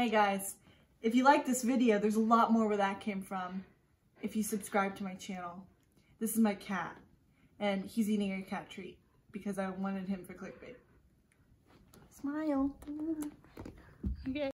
Hey guys, if you like this video, there's a lot more where that came from if you subscribe to my channel. This is my cat, and he's eating a cat treat because I wanted him for clickbait. Smile.